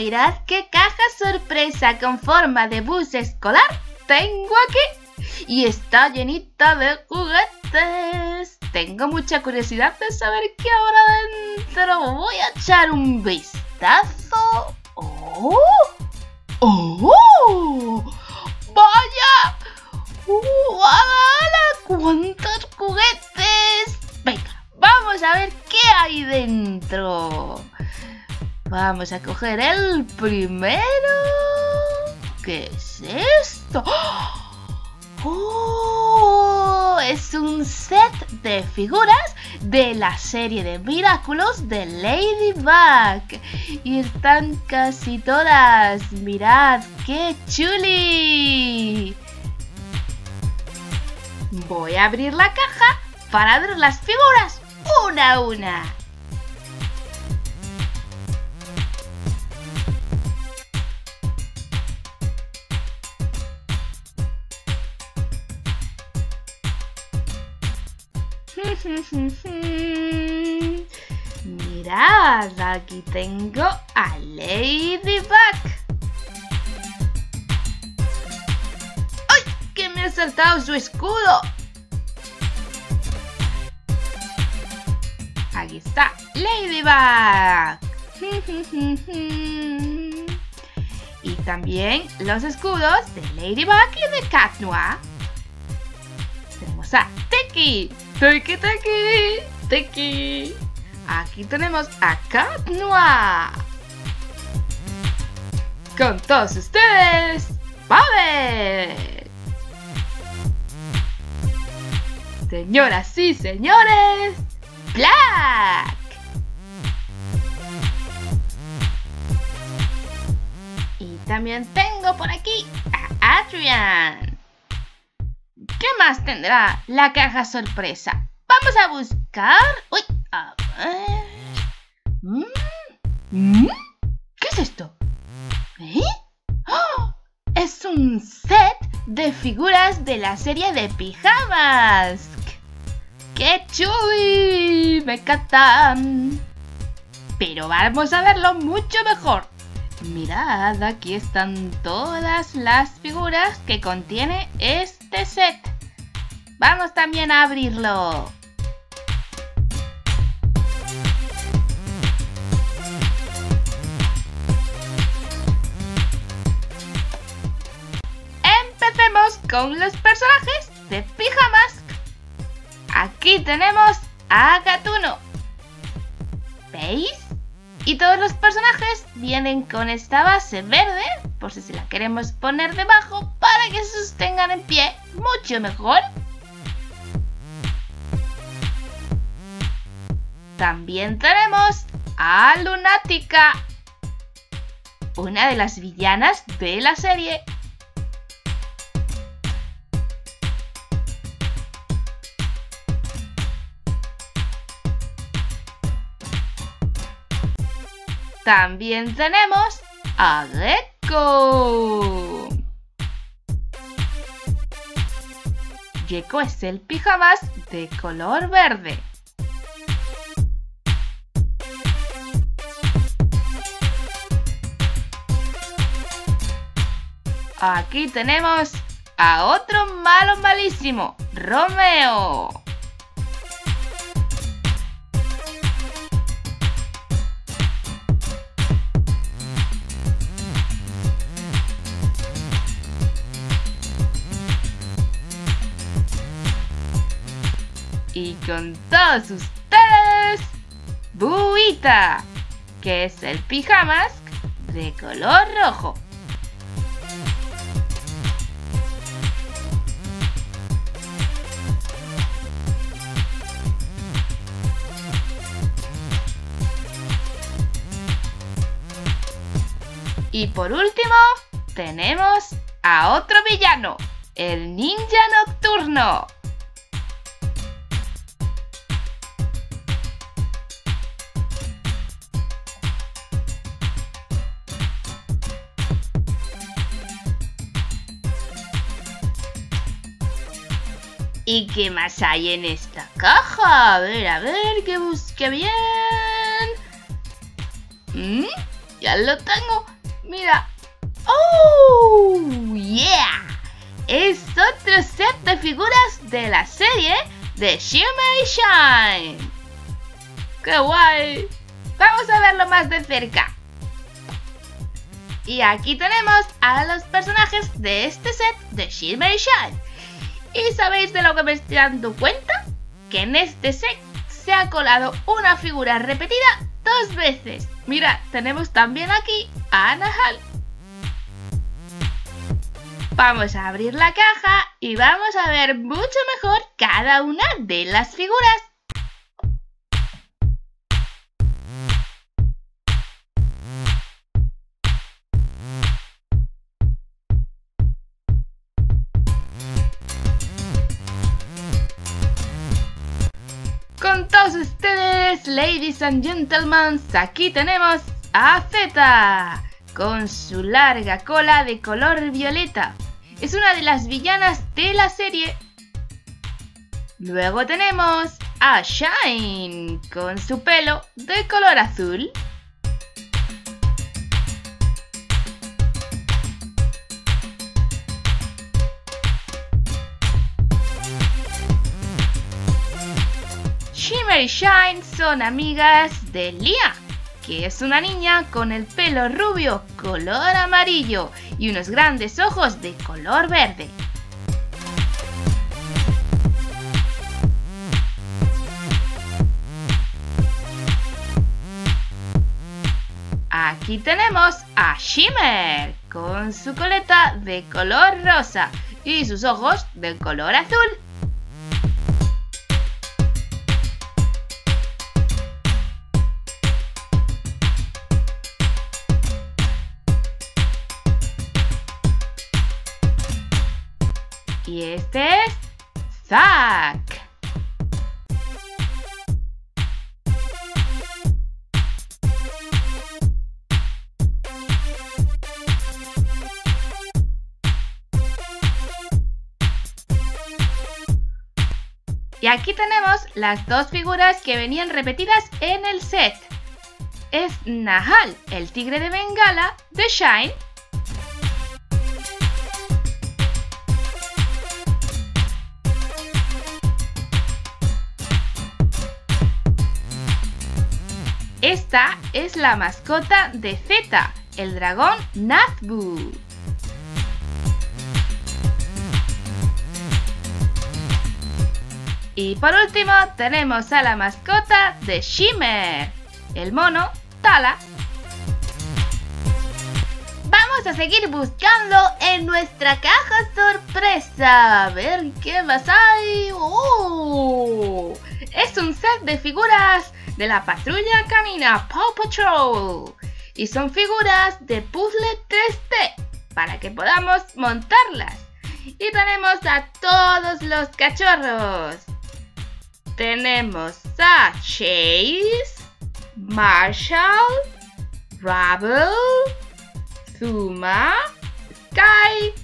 Mirad qué caja sorpresa con forma de bus escolar tengo aquí. Y está llenita de juguetes. Tengo mucha curiosidad de saber qué habrá dentro. Voy a echar un vistazo. ¡Oh! Vamos a coger el primero. ¿Qué es esto? ¡Oh! Es un set de figuras de la serie de Miraculous de Ladybug. Y están casi todas. Mirad, qué chuli. Voy a abrir la caja para ver las figuras una a una. Mirad, aquí tengo a Ladybug. ¡Ay! ¡Que me ha saltado su escudo! Aquí está, Ladybug. y también los escudos de Ladybug y de Cat Noir. Tenemos a Teki. Teki, Teki, Teki. Aquí tenemos a Cat. Con todos ustedes, Babel. Señoras y señores, Black. Y también tengo por aquí a Adrian. ¿Qué más tendrá la caja sorpresa? Vamos a buscar. Uy, a ver. Mm, mm, ¿Qué es esto? ¿Eh? ¡Oh! Es un set de figuras de la serie de pijamas. ¡Qué chuy! Me encantan. Pero vamos a verlo mucho mejor. Mirad, aquí están todas las figuras que contiene este set. Vamos también a abrirlo. Empecemos con los personajes de Pijamas. Aquí tenemos a Gatuno. ¿Veis? Y todos los personajes vienen con esta base verde, por si se la queremos poner debajo, para que se sostengan en pie mucho mejor. También tenemos a Lunática, una de las villanas de la serie. También tenemos a Gecko. Gecko es el pijamas de color verde. Aquí tenemos a otro malo malísimo, Romeo. Y con todos ustedes, Buita, que es el pijamas de color rojo. Y por último, tenemos a otro villano, el ninja nocturno. ¿Y qué más hay en esta caja? A ver, a ver, que busque bien. ¿Mm? Ya lo tengo. Mira. ¡Oh! ¡Yeah! Es otro set de figuras de la serie de Shimmer y Shine. ¡Qué guay! Vamos a verlo más de cerca. Y aquí tenemos a los personajes de este set de Shimmer y Shine. ¿Y sabéis de lo que me estoy dando cuenta? Que en este set se ha colado una figura repetida dos veces. Mira, tenemos también aquí a Anahal. Vamos a abrir la caja y vamos a ver mucho mejor cada una de las figuras. Todos ustedes, ladies and gentlemen, aquí tenemos a Z con su larga cola de color violeta. Es una de las villanas de la serie. Luego tenemos a Shine con su pelo de color azul. Shimmer y Shine son amigas de Lia, que es una niña con el pelo rubio color amarillo y unos grandes ojos de color verde. Aquí tenemos a Shimmer con su coleta de color rosa y sus ojos de color azul. Y este es Zack. Y aquí tenemos las dos figuras que venían repetidas en el set. Es Nahal, el tigre de Bengala, de Shine, Esta es la mascota de Z, el dragón Nazgûl. Y por último tenemos a la mascota de Shimmer, el mono Tala. Vamos a seguir buscando en nuestra caja sorpresa. A ver qué más hay. ¡Oh! Es un set de figuras de la patrulla canina Paw Patrol. Y son figuras de puzzle 3D para que podamos montarlas. Y tenemos a todos los cachorros. Tenemos a Chase, Marshall, Rubble, Zuma, Sky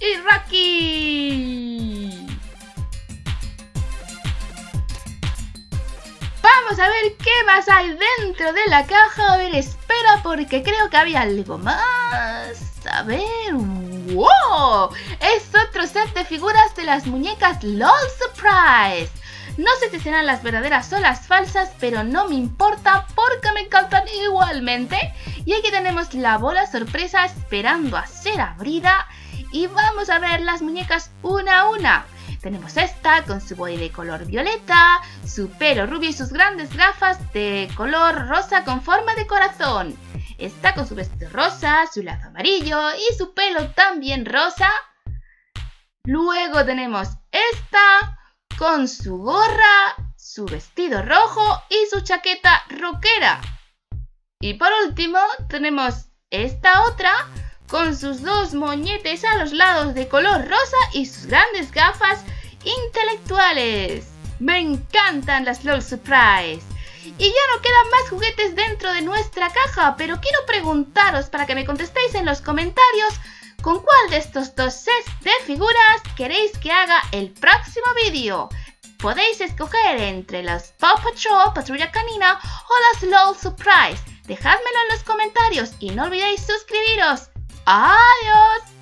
y Rocky. Vamos a ver qué más hay dentro de la caja. A ver, espera porque creo que había algo más. A ver, ¡wow! Es otro set de figuras de las muñecas LOL Surprise. No sé si serán las verdaderas o las falsas, pero no me importa porque me encantan igualmente. Y aquí tenemos la bola sorpresa esperando a ser abrida. Y vamos a ver las muñecas una a una. Tenemos esta con su body de color violeta, su pelo rubio y sus grandes gafas de color rosa con forma de corazón. Esta con su vestido rosa, su lazo amarillo y su pelo también rosa. Luego tenemos esta con su gorra, su vestido rojo y su chaqueta rockera. Y por último tenemos esta otra con sus dos moñetes a los lados de color rosa y sus grandes gafas intelectuales. Me encantan las LOL Surprise. Y ya no quedan más juguetes dentro de nuestra caja, pero quiero preguntaros para que me contestéis en los comentarios con cuál de estos dos sets de figuras queréis que haga el próximo vídeo. Podéis escoger entre los Paw Patrol, Patrulla Canina o las LOL Surprise. Dejádmelo en los comentarios y no olvidéis suscribiros. ¡Adiós!